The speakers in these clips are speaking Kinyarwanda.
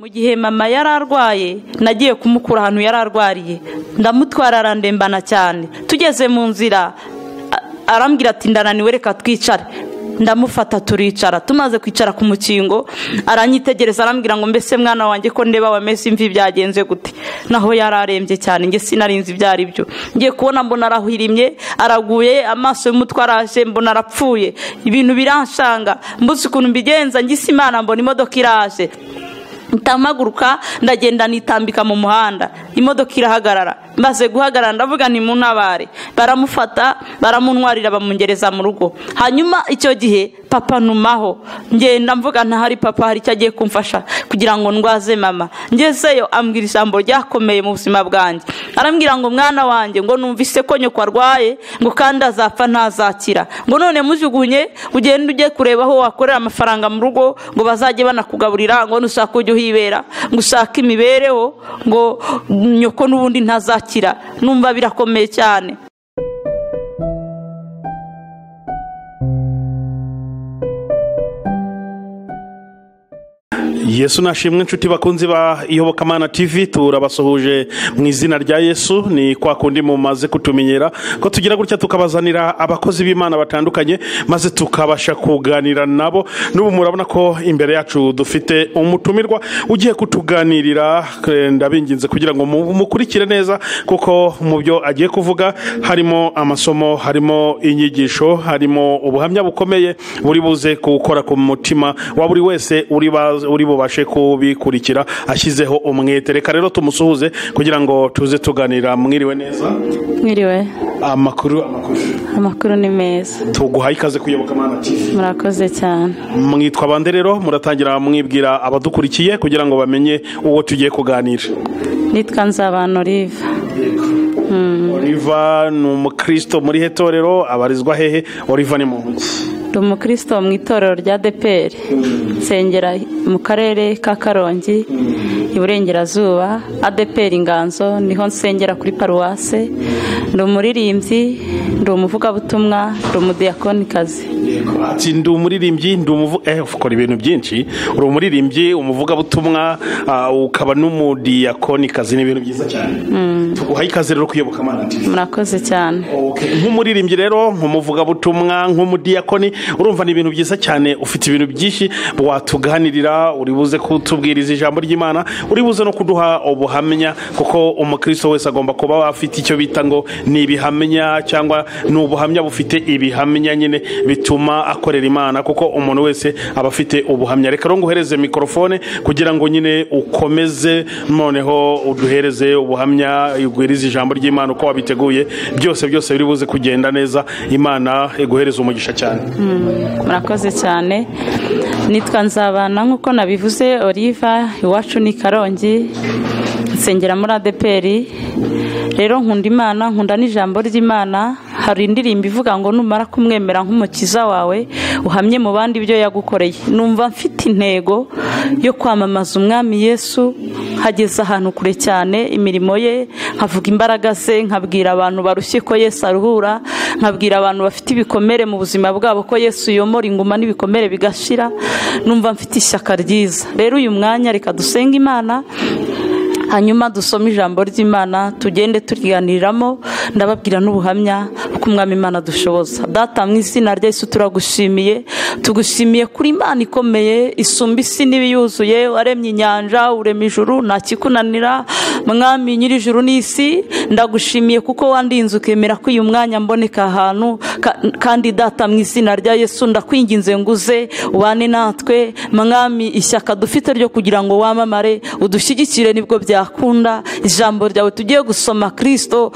mu gihe mama yari arwaye nagiye kumukura ahantu yari arwariye ndamutwara arandembana cyane. Tugeze mu nzira arambwira ati ndananiwe reka twicare. Ndamufata turicara. Tumaze kwicara ku mukingo aranyitegereza arambwira ngo mbese mwana wanjye ko ndeba wameze imvi byagenze gute? Naho yari arembye cyane. Njye sinarinzi ibyo ari byo. Ngiye kubona mbona arahirimye araguye amaso y'umutwe araje mbona arapfuye. Ibintu biranshanga. Mbuze ukuntu mbigenza ngise imana mbona imodoka iraje. Ntamaguruka ndagenda nitambika mu muhanda. Imodoka irahagarara. Maze guhagarara ndavuga ni mu ntabare baramufata baramunwarira bamungereza mu rugo. Hanyuma icyo gihe papa ntumaho ngenda mvuga ntahari papa hari icyo agiye kumfasha kugira ngo ndwaze mama. Ngezeyo ambwira ijambo ryakomeye mu buzima bwanjye. Arambwira ngo mwana wanjye ngo numvise ko nyoko arwaye ngo kandi azapfa ntazakira. Ngo none mujugunye ugende ujye kureba aho wakorera amafaranga mu rugo ngo bazajye banakugaburira ngo nushaka ujye uhibera ngo ushake imibereho ngo nyoko n'ubundi ntazakira numva birakomeye cyane. Yesu nashimwe inshuti bakunzi ba iyobokamana tv turabasuhuje mu izina rya yesu ni kwa kundi mumaze kutumenyera ko tugira gutya tukabazanira abakozi b'imana batandukanye maze tukabasha kuganira nabo. N'ubu murabona ko imbere yacu dufite umutumirwa ugiye kutuganirira ndabinginze kugira ngo mu- mukurikire neza kuko mu byo agiye kuvuga harimo amasomo harimo inyigisho harimo ubuhamya bukomeye buri buze gukora ku mutima wa buri wese uri ba- uri bubashe kubikurikira ashyizeho umwete. Reka rero tumusuhuze kugira ngo tuze tuganira. Mwiriwe neza? Mwiriwe. Amakuru amakuru. Ni meza. Tuguhaye ikaze kuyoboka tv murakoze cyane. Mwitwa bande rero muratangira mwibwira abadukurikiye kugira ngo bamenye uwo tugiye kuganira. Nitwa nzabana olive. Oliva ni umukristo muri hetorero abarizwa hehe oliva ni mu ntoki ndi umukristo mu itorero rya deperi. Nsengera mu karere ka karongi iburengerazuba adeperi inganzo ni ho nsengera kuri paruwase. Ndi umuririmbyi ndi umuvugabutumwa ndi umudiyakonikazi ndi umuririmbyi ndi umuvu eh ukora ibintu byinshi. Uri umuririmbyi umuvugabutumwa ah, ukaba n'umudiyakonikazi ni ibintu byiza cyane. Tuguhaye ikaze rero kuyoboka amana murakoze cyane. Nk'umuririmbyi rero nk'umuvugabutumwa nk'umudiyakoni urumva ni ibintu byiza cyane. Ufite ibintu byinshi watuganirira uri buze kutubwiriza ijambo ry'imana uri buze no kuduha ubuhamya kuko umukristo wese agomba kuba afite icyo bita ngo ni ibihamya cyangwa ni ubuhamya bufite ibihamya nyine bituma akorera imana kuko umuntu wese aba afite ubuhamya. Reka nguhereze mikorofone kugira ngo nyine ukomeze noneho uduhereze ubuhamya ugwirize ijambo ry'imana uko wabiteguye. Byose byose biri buze kugenda neza. Imana iguhereza umugisha cyane. Murakoze cyane. Nitwa nzabana nk'uko nabivuze oliva iwacu ni karongi nsengera muri adeperi rero nkunda imana nkunda n'ijambo ry'imana hari indirimbo ivuga ngo numara kumwemera nk'umukiza wawe uhamye mu bandi ibyo yagukoreye. Numva mfite intego yo kwamamaza umwami yesu hageze ahantu kure cyane imirimo ye nkavuga imbaraga ze nkabwira abantu barushye ko yesu aruhura nkabwira abantu bafite ibikomere mu buzima bwabo ko yesu yomora inguma n'ibikomere bigashira numva mfite ishyaka ryiza. Rero uyu mwanya reka dusenge imana hanyuma dusome ijambo ry'imana tugende turiganiriramo ndababwira n'ubuhamya uko umwami imana dushoboza data mu izina rya Yesu turagushimiye. Tugushimiye kuri imana ikomeye isumba isi n'ibiyuzuye waremye inyanja urema ijuru nta kikunanira. Mwami nyir'ijuru n'isi ndagushimiye kuko wandinze ukemera ko uyu mwanya mboneka ahantu. Ka- kandi data mu izina rya Yesu ndakwinginze nguze ubane natwe. Mwami ishyaka dufite ryo kugira ngo wamamare udushyigikire ni bwo byakunda. Ijambo ryawe tugiye gusoma kirisito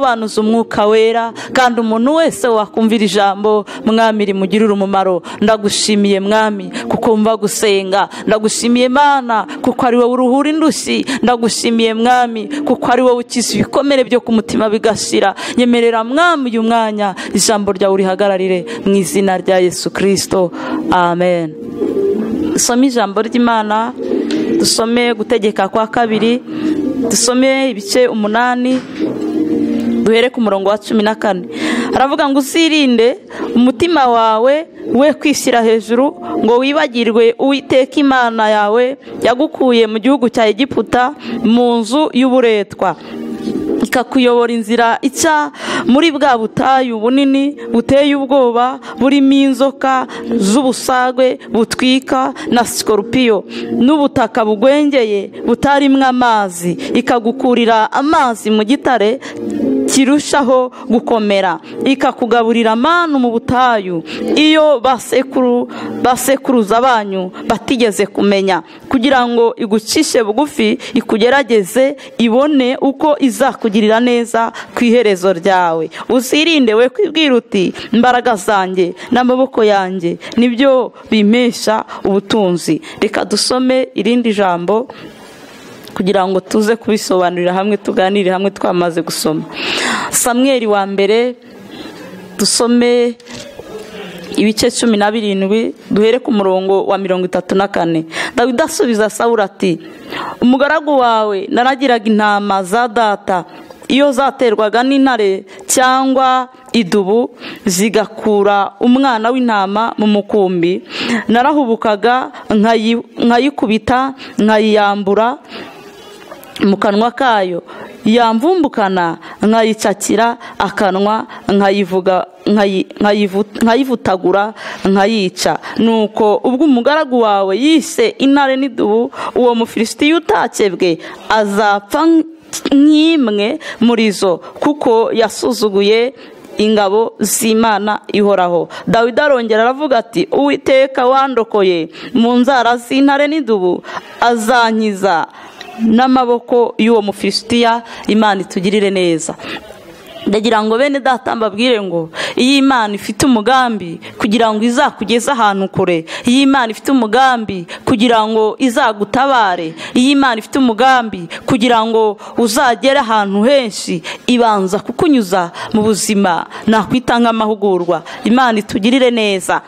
urisobanuza umwuka wera kandi umuntu wese wakumvira ijambo mwami rimugirire umumaro. Ndagushimiye mwami kuko wumva gusenga. Ndagushimiye mana kuko ari wowe uruhura indushyi ndagushimiye mwami kuko ari wowe ukiza ibikomere byo ku mutima bigashira. Nyemerera mwami uyu mwanya. Ijambo ryawe urihagararire mu izina rya yesu kirisito amen. Dusome ijambo ry'imana. Dusome gutegeka kwa kabiri. Dusome ibice umunani. Duhere ku murongo wa cumi na kane. Aravuga ngo uzirinde umutima wawe we kwishyira hejuru ngo wibagirwe uwiteka imana yawe yagukuye mu gihugu cya egiputa mu nzu y'uburetwa. Ikakuyobora inzira ica muri bwa butayu bunini buteye ubwoba burimo inzoka z'ubusagwe butwika na sikorupiyo n'ubutaka bugwengeye butarimo amazi. Ikagukurira amazi mu gitare kirushaho gukomera. Ikakugaburira amanu mu butayu. Iyo basekuru basekuruza banyu batigeze kumenya. Kugira ngo igucishe bugufi ikugerageze ibone uko izakugirira neza ku iherezo ryawe. Uzirinde we kwibwira uti imbaraga zanjye n'amaboko yanjye ni byo bimpesha ubutunzi. Reka dusome irindi jambo. Kugira ngo tuze kubisobanurira hamwe tuganire hamwe twamaze gusoma. Samweri wa mbere dusome ibice cumi na birindwi duhere ku murongo wa mirongo itatu na kane. Dawidi asubiza sawura ati umugaragu wawe naragiraga intama za data iyo zaterwaga n'intare cyangwa idubu zigakura umwana w'intama mu mukumbi. Narahubukaga nkayikubita nkayiyambura mu kanwa kayo. Yamvumbukana nkayicakira akanwa nkayivutagura nkayica. Nuko ubwo umugaragu wawe yise intare n'idubu uwo mufilisitiya utakebwe azapfa nk'imwe muri zo kuko yasuzuguye ingabo z'imana ihoraho. Dawidi arongera aravuga ati uwiteka wandokoye mu nzara z'intare n'idubu azankiza n'amaboko y'uwo mufilisitiya imana itugirire neza. Ndagira ngo bene data mbabwire ngo iyo imana ifite umugambi kugira ngo izakugeze ahantu kure. Iyo imana ifite umugambi kugira ngo izagutabare. Iyo imana ifite umugambi kugira ngo uzagere ahantu henshi ibanza kukunyuza mu buzima. Nakwita nk'amahugurwa. Imana itugirire neza.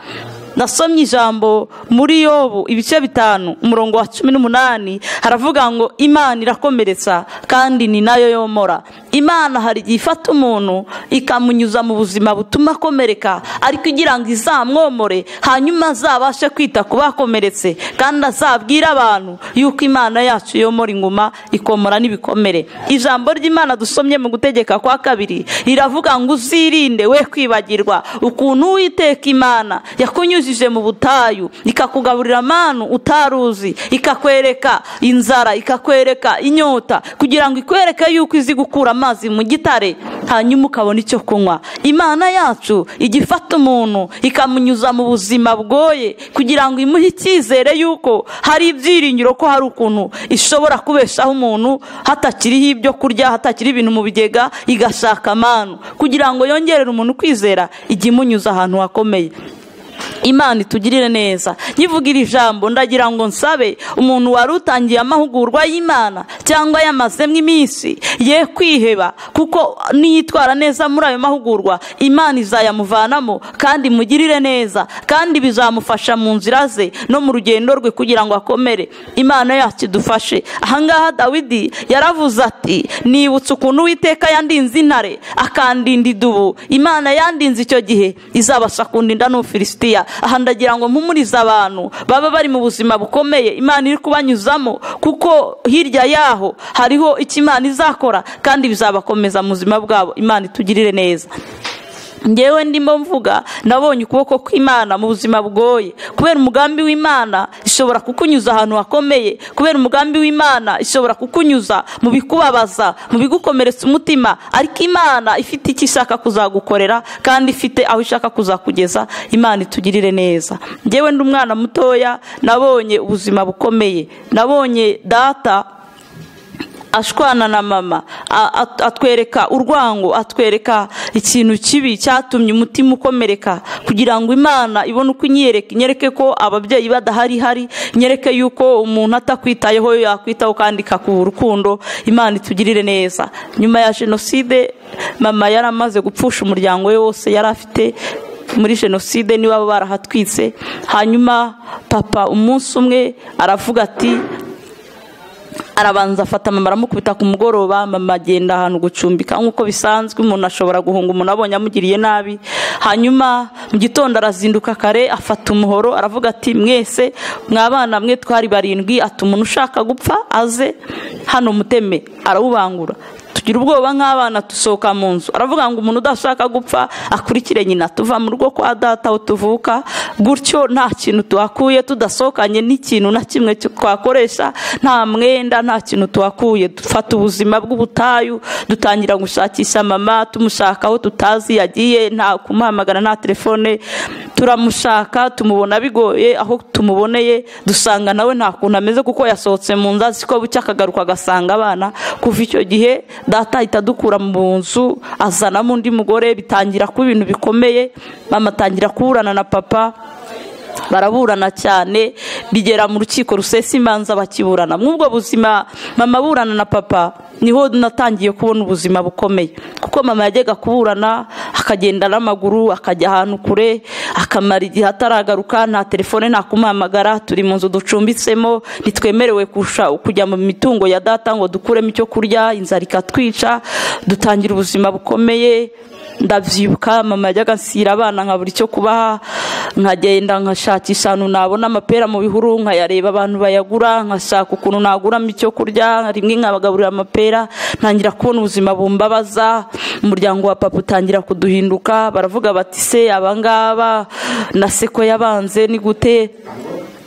Nasomye ijambo muri yobu ibice bitanu umurongo wa cumi n'umunani haravuga ngo imana irakomeretsa kandi ni na yo yomora. Imana hari igihe ifata umuntu ikamunyuza mu buzima butuma akomereka ariko igira ngo izamwomore hanyuma azabashe kwita ku bakomeretse kandi azabwire abantu yuko imana yacu yomora inguma ikomora n'ibikomere. Ijambo ry'imana dusomye mu gutegeka kwa kabiri riravuga ngo uzirinde we kwibagirwa. Ukuntu uwiteka imana yakunyujije mu butayu ikakugaburira amanu utaruzi ikakwereka inzara ikakwereka inyota kugira ngo ikwereke yuko izi gukura amazi mu gitare hanyuma ukabona icyo kunywa. Imana yacu ijya ifata umuntu ikamunyuza mu buzima bwoye kugira ngo imuhe icyizere yuko hari ibyiringiro ko hari ukuntu ishobora kubeshaho umuntu hatakiriho ibyo kurya hatakiri ibintu mu bigega igashaka amanu. Kugira ngo yongerere umuntu kwizera ijya imunyuza ahantu hakomeye. Imana itugirire neza. Nkivuga iri jambo ndagira ngo nsabe umuntu wari utangiye amahugurwa y'imana cyangwa yamazemo iminsi ye kwiheba kuko niyitwara neza muri ayo mahugurwa imana izayamuvanamo kandi imugirire neza kandi bizamufasha mu nzira ze no mu rugendo rwe kugira ngo akomere. Imana yacu idufashe. Ahangaha dawidi yaravuze ati nibutse ukuntu uwiteka yandinze intare akandinda idubu. Imana yandinze icyo gihe izabasha kundinda n'ufilisitiya aha ndagira ngo mpumurize abantu baba bari mu buzima bukomeye. Imana iri kubanyuzamo kuko hirya yaho hariho icyo imana izakora kandi bizabakomeza mu buzima bwabo. Imana itugirire neza. Ngewe ndimo mvuga nabonye ukuboko kw'imana mu buzima bugoye kubera umugambi w'imana ishobora kukunyuza ahantu hakomeye kubera umugambi w'imana ishobora kukunyuza mu bikubabaza mu bigukomeretsa umutima ariko imana ifite icyo ishaka kuzagukorera kandi ifite aho ishaka kuzakugeza imana itugirire neza. Ngewe ndi umwana mutoya nabonye ubuzima bukomeye. Nabonye data ashwana na mama atwereka urwango atwereka ikintu kibi cyatumye umutima ukomereka kugira ngo imana ibone uko inyereke inyereke ko ababyeyi badahari hari inyereke yuko umuntu atakwitayeho yakwitaho kandi ikakuha urukundo imana itugirire neza. Nyuma ya jenoside mama yari amaze gupfusha umuryango we wose yari afite muri jenoside niba barahatwitse. Hanyuma papa umunsi umwe aravuga ati arabanza afata mama aramukubita ku mugoroba mama agenda ahantu gucumbika. Nk'uko bisanzwe umuntu ashobora guhunga umuntu abonye amugiriye nabi. Hanyuma mu gitondo arazinduka kare afata umuhoro aravuga ati mwese mwabana mwe twari barindwi ati umuntu ushaka gupfa aze hano muteme. Arawubangura. Tugira ubwoba nk'abana dusohoka mu nzu. Aravuga ngo umuntu udashaka gupfa akurikire nyina. Tuva mu rugo kwa data aho tuvuka gutyo nta kintu tuhakuye tudasohokanye n'ikintu na kimwe twakoresha nta mwenda nta kintu tuhakuye. Dufata ubuzima bw'ubutayu dutangira gushakisha mama tumushaka aho tutazi yagiye nta kumuhamagara nta telefone. Turamushaka tumubona bigoye aho tumuboneye dusanga nawe nta kuntu ameze kuko yasohotse mu nzu azi ko bucya akagaruka agasanga abana. Kuva icyo gihe data ahita adukura mu nzu azanamo undi mugore bitangira kuba ibintu bikomeye mama atangira kuburana na papa baraburana cyane bigera mu rukiko rusesa imanza bakiburana. Mw'ubwo buzima mama aburana na papa. Ni ho natangiye kubona ubuzima bukomeye. Kuko mama yajyaga kuburana akagenda n'amaguru akajya ahantu kure akamara igihe ataragaruka nta telefone nta kumuhamagara turi mu nzu ducumbitsemo ntitwemerewe kujya mu mitungo ya data ngo dukuremo icyo kurya inzara ikatwica dutangira ubuzima bukomeye. Ndabyibuka mama yajyaga nsira abana nkabura icyo kubaha nkagenda nkashakisha ahantu nabona amapera mu bihuru nkayareba abantu bayagura nkashaka ukuntu naguramo icyo kurya rimwe nkabagaburira amapera ntangira kubona ubuzima bumbabaza umuryango wa papa utangira kuduhinduka baravuga bati se abangaba na seko yabanze ni gute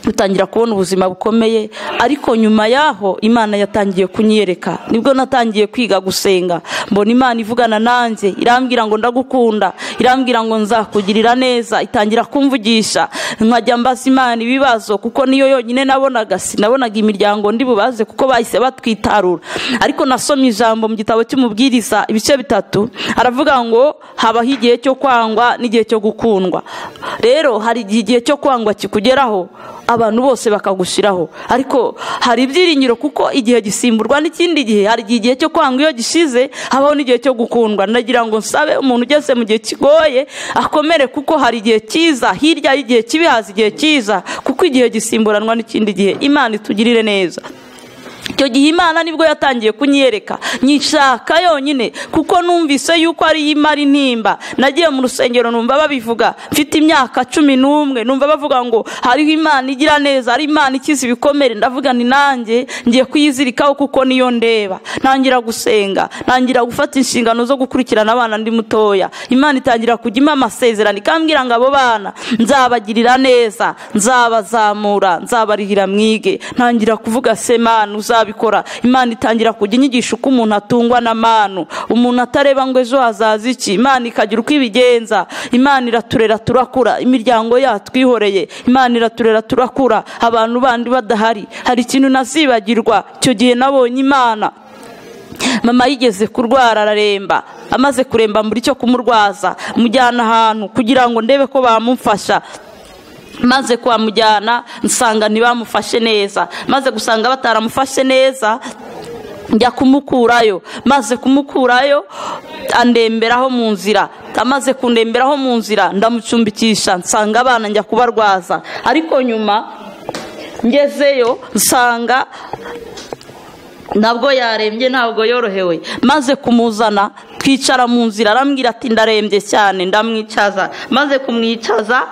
dutangira kubona ubuzima bukomeye ariko nyuma yaho imana yatangiye kunyereka ni bwo natangiye kwiga gusenga mbona imana ivugana nanjye irambwira ngo ndagukunda irambwira ngo nzakugirira neza itangira kumvugisha nkajya mbaza imana ibibazo kuko niyo yonyine nabonaga sinabonaga imiryango ndi bubaze kuko bahise batwitarura. Ariko nasomye ijambo mu gitabo cy'umubwiriza ibice bitatu aravuga ngo habaho igihe cyo kwangwa n'igihe cyo gukundwa. Rero hari igihe cyo kwangwa kikugeraho abantu bose bakagushyiraho. Ariko hari ibyiringiro kuko igihe gisimburwa n'ikindi gihe hari igihe cyo kwanga iyo gishize habaho n'igihe cyo gukundwa. Nagira ngo nsabe umuntu ugeze mu gihe kigoye akomere kuko hari igihe cyiza hirya y'igihe kibi haza igihe cyiza kuko igihe gisimburanwa n'ikindi gihe. Imana itugirire neza. Icyo gihe imana ni bwo yatangiye kunyereka. Nyishaka yonyine kuko numvise yuko ari imara intimba nagiye mu rusengero numva babivuga. Mfite imyaka cumi n'umwe numva bavuga ngo hariho imana igira neza hari imana ikiza ibikomere. Ndavuga ni nanjye ngiye kuyizirikaho kuko niyo ndeba. Ntangira gusenga ntangira gufata inshingano zo gukurikirana abana ndi mutoya. Imana itangira kujya amasezerano ikambwira ngo abo bana nzabagirira neza nzabazamura nzabarihira mwige. Ntangira kuvuga semana uzabikora imana itangira kujya inyigisha uko umuntu atungwa na manu. Umuntu atareba ngo ejo hazaza iki? Imana ikagira uko ibigenza. Imana iraturera turakura. Imiryango yatwihoreye imana iraturera turakura. Abantu bandi badahari. Hari ikintu nazibagirwa. Icyo gihe nabonye imana. Mama yigeze kurwara araremba. Amaze kuremba muri cyo kumurwaza. Mujyana ahantu kugira ngo ndebe ko bamufasha. Maze kuhamujyana nsanga ntibamufashe neza. Maze gusanga bataramufashe neza njya kumukurayo. Maze kumukurayo andemberaho mu nzira. Amaze kundemberaho mu nzira ndamucumbikisha nsanga abana njya kubarwaza. Ariko nyuma ngezeyo nsanga ntabwo yarembye ntabwo yorohewe. Maze kumuzana twicara mu nzira arambwira ati ndarembye cyane ndamwicaza. Maze kumwicaza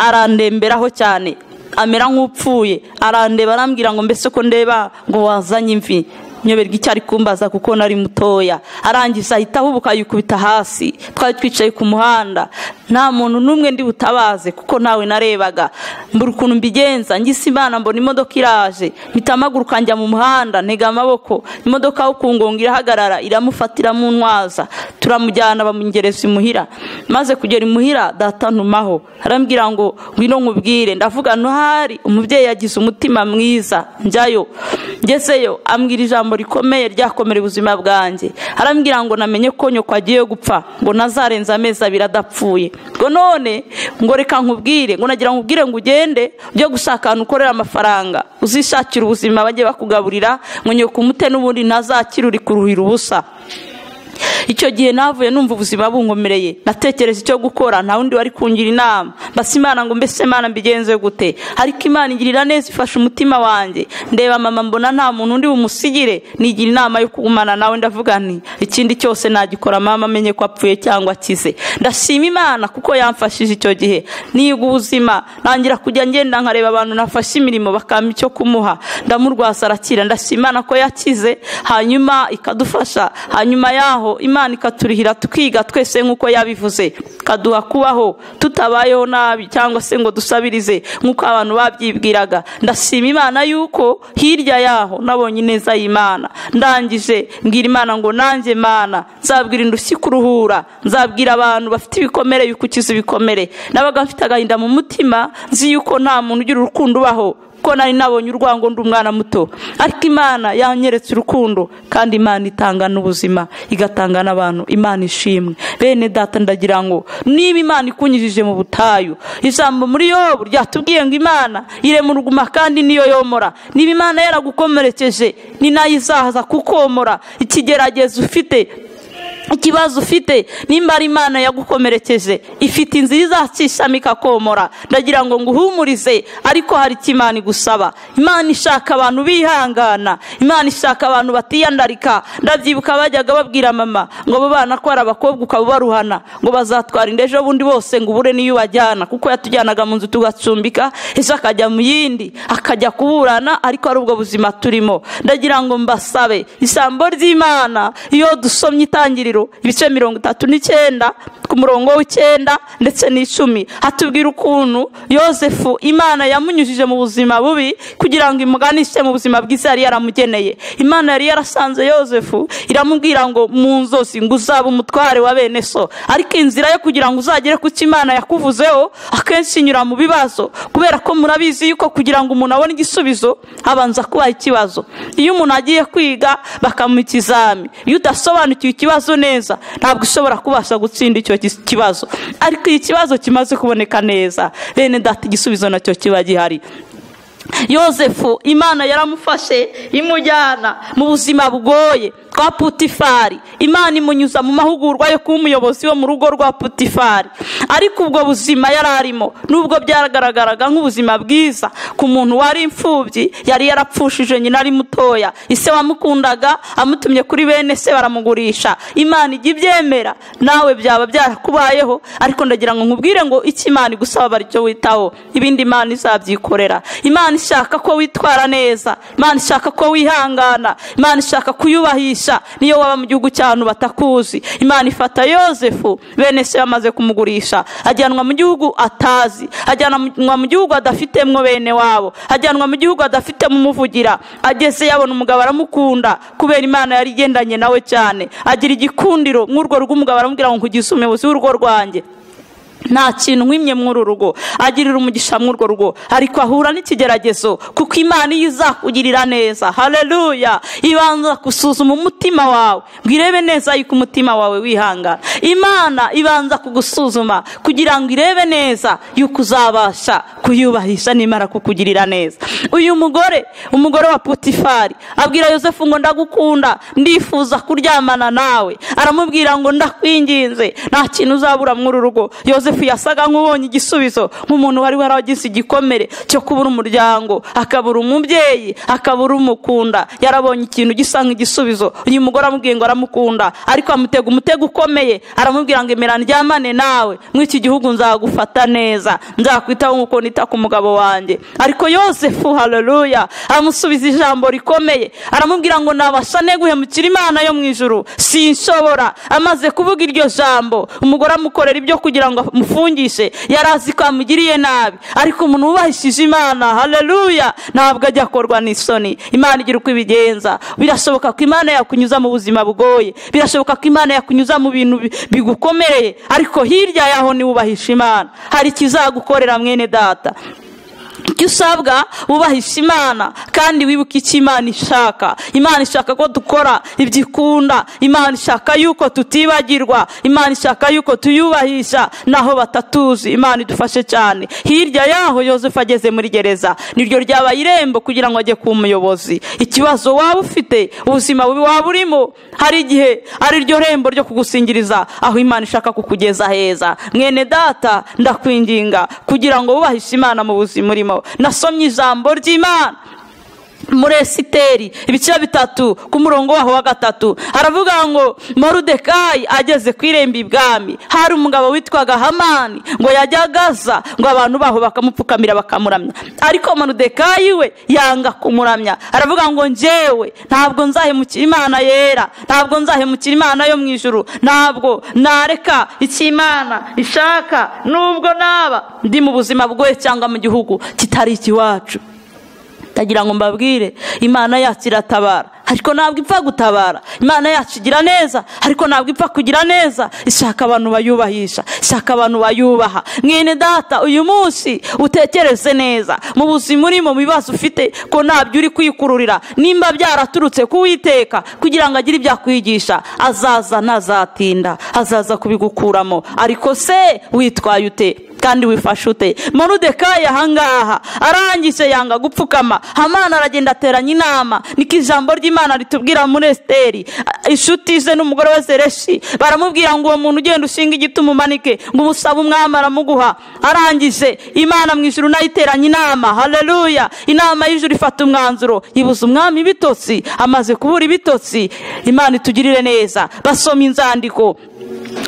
arandemberaho cyane. Amera nk'upfuye. Arandeba arambwira ngo mbese ko ndeba ngo wazanye imvi? Nyoberwa icyo ari kumbaza kuko nari mutoya. Arangiza ahita ahubuka yikubita hasi. Twari twicaye ku muhanda. Nta muntu n'umwe ndi butabaze kuko nawe narebaga. Mbura ukuntu mbigenza. Ngise imana mbona imodoka iraje. Mpita mpaguruka njya mu muhanda ntega amaboko. Imodoka aho ku ngongo irahagarara iramufatira mu ntwaza. Turamujyana bamungereza imuhira. Maze kugera imuhira data ntumaho. Arambwira ngo ngwino nkubwire. Ndavuga ntuhari. Umubyeyi yagize umutima mwiza. Njyayo. Ngezeyo ambwira ijambo rikomeye ryakomera ubuzima bwanjye. Arambwira ngo namenye ko nyoko agiye gupfa ngo nazarenza amezi abiri adapfuye. Ngo none ngo reka nkubwire ngo nagira nkubwire ngo ugende ujye gushaka ahantu ukorera amafaranga. Uzishakira ubuzima bajye bakugaburira ngo nyoko umute n'ubundi ntazakira uri kuruhira ubusa. Icyo gihe navuye numva ubuzima bunkomereye. Natekereza icyo gukora nta wundi wari kungira inama. Mbasa imana ngo mbese imana mbigenze gute? Ariko imana igirira neza ifashe umutima wanjye. Ndeba mama mbona nta muntu undi bumusigire nigira inama yo kugumana nawe ndavuga nti ikindi cyose nagikora mama amenye ko apfuye cyangwa akize. Ndashima imana kuko yamfashije icyo gihe. Niga ubuzima nangira kujya ngenda nkareba abantu nafashe imirimo bakampa icyo kumuha. Ndamurwasa arakira. Ndashima imana ko yakize hanyuma ikadufasha hanyuma yaho imana ikaturihira tukiga twese nk'uko yabivuze. Ikaduha kubaho tutabayeho nabi cyangwa se ngo dusabirize nk'uko abantu babyibwiraga. Ndashima imana yuko hirya yaho nabonye ineza y'imana. Ndangije mbwira imana ngo nanjye mana nzabwira indushyi kuruhura nzabwira abantu bafite ibikomere yuko ukiza ibikomere. Nabaga mfite agahinda mu mutima nzi yuko nta muntu ugira urukundo ubaho. Ko nari nabonye urwango ndi umwana muto. Ariko imana yanyeretse urukundo kandi imana itanga n'ubuzima igatanga n'abantu. Imana ishimwe. Bene data ndagira ngo niba imana ikunyujije mu butayu ijambo muri yobu ryatubwiye ngo imana irema uruguma kandi niyo yomora. Niba imana yaragukomerekeje ni na yo izahaza kukomora. Ikigeragezo ufite ikibazo ufite nimba ari imana yagukomerekeje ifite inzira izacishamo ikakomora ndagira ngo nguhumurize ariko hari icyo imana igusaba? Imana ishaka abantu bihangana. Imana ishaka abantu batiyandarika. Ndabyibuka bajyaga babwira mama ngo abo bana ko ari abakobwa ukaba ubaruhana ngo bazatwara inda ejo bundi bose ngo ubure niyo ubajyana. Kuko yatujyanaga mu nzu tugacumbika ejo akajya mu yindi akajya kuburana ariko ari ubwo buzima turimo. Ndagira ngo mbasabe ijambo ry'imana iyo dusomye itangiriro ibice mirongo itatu n'icyenda. Ku murongo w'icyenda ndetse n'icumi. Hatubwira ukuntu yosefu imana yamunyujije mu buzima bubi kugira ngo imuganishe mu buzima bwiza yari yaramugeneye. Imana yari yarasanze yosefu iramubwira ngo mu nzozi ngo uzabe umutware wa bene so. Ariko inzira yo kugira ngo uzagere ku cyo imana yakuvuzeho akenshi inyura mu bibazo kubera ko murabizi yuko kugira ngo umuntu abone igisubizo habanza kubaha ikibazo. Iyo umuntu agiye kwiga bakamuha ikizami. Iyo udasobanukiwe ikibazo neza ntabwo ushobora kubasha gutsinda icyo kibazo ariko iyo ikibazo kimaze kuboneka neza. Bene data igisubizo na cyo kiba gihari. Yosefu imana yaramufashe imujyana. Mu buzima bugoye. Kwa putifari imana imunyuza mu mahugurwa yo kuba umuyobozi wo mu rugo rwa putifari ariko ubwo buzima yari arimo nubwo byagaragaraga nk'ubuzima bwiza. Ku muntu wari imfubyi yari yarapfushije nyina ari mutoya. Ise wamukundaga amutumye kuri bene se baramugurisha. Imana ijya ibyemera nawe byaba byarakubayeho. Ariko ndagira ngo nkubwire ngo icyo imana igusaba bari cyo witaho? Ibindi imana izabyikorera. Imana ishaka ko witwara neza. Imana ishaka ko wihangana. Imana ishaka kuyubahisha. Niyo waba mu gihugu cy'ahantu batakuzi. Imana ifata yosefu bene se bamaze kumugurisha. Ajyanwa mu gihugu atazi. Ajyanwa mu gihugu adafitemo bene wabo. Ajyanwa mu gihugu adafitemo umuvugira. Ageze yabona umugabo aramukunda kubera imana yari igendanye nawe cyane. Agira igikundiro nk'urwo rw'umugabo aramubwira ngo nkugize umuyobozi w'urugo rwanjye. Nta kintu nk'imwe muri uru rugo. Agirira umugisha muri urwo rugo. Ariko ahura n'ikigeragezo kuko imana iyo izakugirira neza. Hareruya ibanza gusuzuma umutima wawe. Ngo irebe neza yuko umutima wawe wihangana. Imana ibanza kugusuzuma kugira ngo irebe neza yuko uzabasha kuyubahisha nimara kukugirira neza. Uyu mugore umugore wa putifari abwira yosefu ngo ndagukunda. Ndifuza kuryamana nawe. Aramubwira ngo ndakwinginze. Nta kintu uzabura muri uru rugo. Yosefu yasaga nk'ubonye igisubizo nk'umuntu wari waragize igikomere cyo kubura umuryango akabura umubyeyi akabura umukunda. Yarabonye ikintu gisa nk'igisubizo. Uyu mugore amubwiye ngo aramukunda ariko amutega umutego ukomeye aramubwira ngo emera ndyamane nawe muri iki gihugu nzagufata neza nzakwitaho nk'uko nita ku mugabo wanjye. Ariko yosefu hareruya aramusubiza ijambo rikomeye. Aramubwira ngo nabasha guhemukira imana yo mu ijuru sinshobora. Amaze kuvuga iryo jambo umugore amukorera ibyo kugira ngo amufungishe yari azi ko amugiriye nabi. Ariko umuntu wubahishije imana. Hareruya ntabwo ajya akorwa n'isoni. Imana igira uko ibigenza. Birashoboka ko imana yakunyuza mu buzima bugoye. Birashoboka ko imana yakunyuza mu bintu bigukomereye ariko hirya yaho niwubahisha imana. Hari ikizagukorera mwene data. Icyo usabwa wubahisha imana kandi wibuke icyo imana ishaka. Imana ishaka ko dukora ibyo ikunda imana ishaka yuko tutibagirwa. Imana ishaka yuko tuyubahisha naho batatuzi. Imana idufashe cyane. Hirya yaho yosefu ageze muri gereza niryo ryabaye irembo kugira ngo ajye ku muyobozi. Ikibazo waba ufite ubuzima bubi waba urimo hari igihe ari ryo rembo ryo kugusingiriza aho imana ishaka kukugeza heza. Mwene data ndakwinginga kugira ngo wubahishe imana mu buzima urimo. Nasomye ijambo ry'imana. Muri esiteri ibice bitatu ku murongo waho wa gatatu. Haravuga ngo morudekayi ageze ku irembo ibwami. Hari umugabo witwaga hamani ngo yajyaga aza ngo abantu baho bakamupfukamira bakamuramya. Ariko morudekayi we yanga kumuramya. Aravuga ngo njyewe ntabwo nzahemukira imana yera ntabwo nzahemukira imana yo mu ijuru ntabwo. Nareka icyo imana ishaka nubwo naba ndi mu buzima bwoye cyangwa mu gihugu kitari ikiwacu. Ndagira ngo mbabwire imana yacu iratabara ariko ntabwo ipfa gutabara. Imana yacu igira neza ariko ntabwo ipfa kugira neza. Ishaka abantu bayubahisha ishaka abantu bayubaha. Mwene data uyu munsi utekereze neza. Mu buzima urimo mu bibazo ufite ko ntabyo uri kwikururira. Nimba byaraturutse kuwiteka kugira ngo agire ibyo akwigisha azaza ntazatinda azaza kubigukuramo ariko se witwaye ute? Kandi wifashe ute morudekayi ahangaha arangije yanga gupfukama. Hamana aragenda ateranya inama. Niko ijambo ry'imana ritubwira muri esiteri. Inshuti ze n'umugore we zereshi baramubwira ngo uwo muntu ugenda ushinga igiti umumanike ngo umusabe umwami aramuguha. Arangije imana mu ijuru na yo iteranya inama. Hareruya inama y'ijuru ifata umwanzuro. Yibuza umwami ibitotsi amaze kubura ibitotsi. Imana itugirire neza. Basoma inzandiko.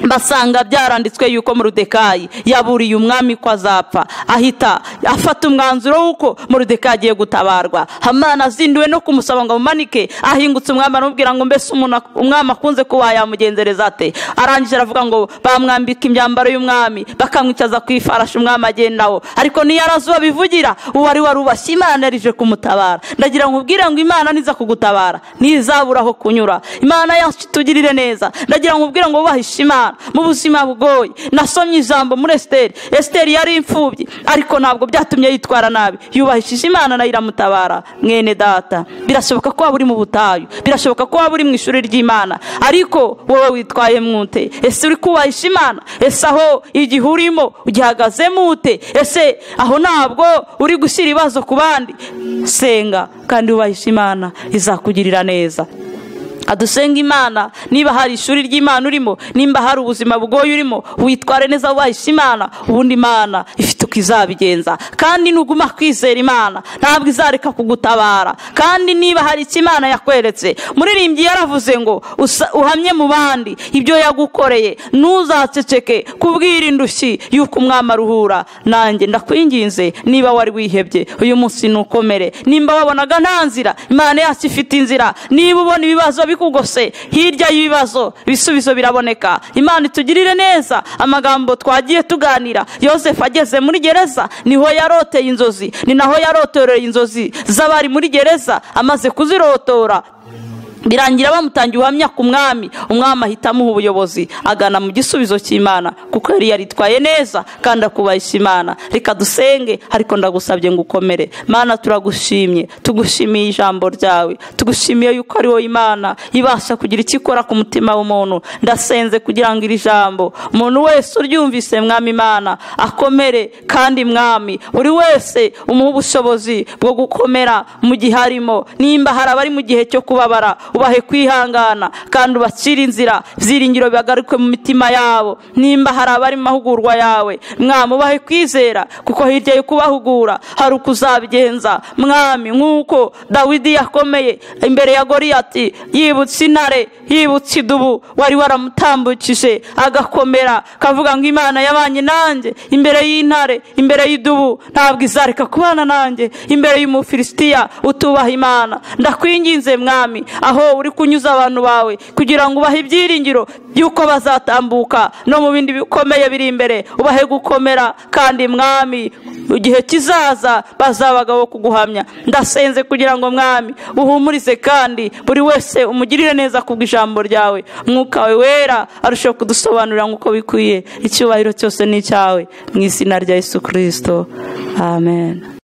Basanga byaranditswe yuko murudekayi yaburiye umwami ko azapfa. Ahita afata umwanzuro w'uko murudekayi agiye gutabarwa. Hamana azinduwe no kumusaba ngo amumanike ahingutse umwami aramubwira ngo mbese umwami akunze kuba yamugenzereza ate? Arangije aravuga ngo bamwambika imyambaro y'umwami bakamwicaza ku ifarashi umwami agendaho ariko niyo arazuba bivugira uwari warubashye imana yarije kumutabara. Ndagira ngo ubwire ngo imana niza kugutabara. Ntizabura aho kunyura. Imana yacu itugirire neza. Ndagira ngo ubwire ngo wubahishe imana mu buzima bugoye. Nasomye ijambo muri esiteri esiteri yari imfubyi ariko ntabwo byatumye yitwara nabi. Yubahishije imana na yo iramutabara. Mwene data. Birashoboka ko waba uri mu butayu. Birashoboka ko waba uri mu ishuri ry'imana. Ariko wowe witwaye mwute. Ese uri kubahisha imana? Ese aho igihe urimo ugihagazemo ute ese aho ntabwo uri gushyira ibibazo ku bandi? Senga kandi wubahisha imana izakugirira neza. Adusenga imana. Niba hari ishuri ry'imana urimo nimba hari ubuzima bugoye urimo witware neza wubahisha imana ubundi imana ifite uko izabigenza. Kandi nuguma kwizera imana ntabwo izareka kugutabara. Kandi niba hari icyo imana yakweretse muririmbyi yaravuze ngo uhamye mu bandi ibyo yagukoreye ntuzaceceke kubwira indushyi y'uko umwami aruhura. Nanjye ndakwinginze niba wari wihebye uyu munsi ntukomere nimba wabonaga nta nzira imana yacu ifite inzira. Niba ubona ibibazo bikugose hirya y'ibibazo ibisubizo biraboneka. Imana itugirire neza. Amagambo twagiye tuganira. Yosefu ageze muri gereza ni ho yaroteye inzozi. Ni naho yarotoreye inzozi z'abari muri gereza amaze kuzirotora. Birangira bamutangiye ubuhamya ku mwami. Umwami ahita amuha ubuyobozi agana mu gisubizo cy'imana. Kuko yari yaritwaye neza kandi akubahisha imana reka dusenge ariko ndagusabye ngo ukomere. Mana turagushimye. Tugushimiye ijambo ryawe. Tugushimiye yuko ari wowe imana ibasha kugira icyo ikora ku mutima w'umuntu. Ndasenze kugira ngo iri jambo. Umuntu wese uryumvise mwami imana akomere kandi mwami. Buri wese umuha ubushobozi bwo gukomera mu gihe arimo. Nimba hari abari mu gihe cyo kubabara ubahe kwihangana kandi ubacire inzira byiringiro bihagarikwe mu mitima yabo. Nimba hari abari mu mahugurwa yawe mwami ubahe kwizera kuko hirya yo kubahugura hari uko uzabigenza mwami nk'uko dawidi yakomeye imbere ya goriyati yibutse intare yibutse idubu wari waramutambukije agakomera kavuga ngo imana yabanye nanjye imbere y'intare imbere y'idubu ntabwo izareka kubana nanjye imbere y'umufilisitiya utubaha imana. Ndakwinginze mwami aho uri kunyuza abantu bawe kugira ngo ubahe ibyiringiro by'uko bazatambuka. No mu bindi bikomeye biri imbere ubahe gukomera kandi mwami igihe kizaza bazabagaho kuguhamya. Ndasenze kugira ngo mwami uhumurize kandi buri wese umugirire neza kubw'ijambo ryawe. Mwuka wawe wera arushaho kudusobanurira nk'uko bikwiye. Icyubahiro cyose ni icyawe. Mu izina rya yesu kirisito amen.